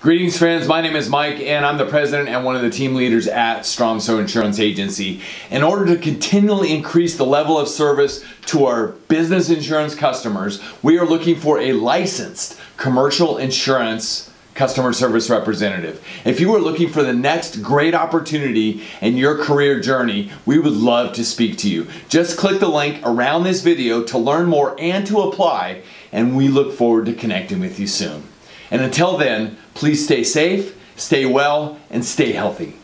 Greetings friends, my name is Mike and I'm the president and one of the team leaders at Stromsoe Insurance Agency. In order to continually increase the level of service to our business insurance customers, we are looking for a licensed commercial insurance customer service representative. If you are looking for the next great opportunity in your career journey, we would love to speak to you. Just click the link around this video to learn more and to apply and we look forward to connecting with you soon. And until then, please stay safe, stay well, and stay healthy.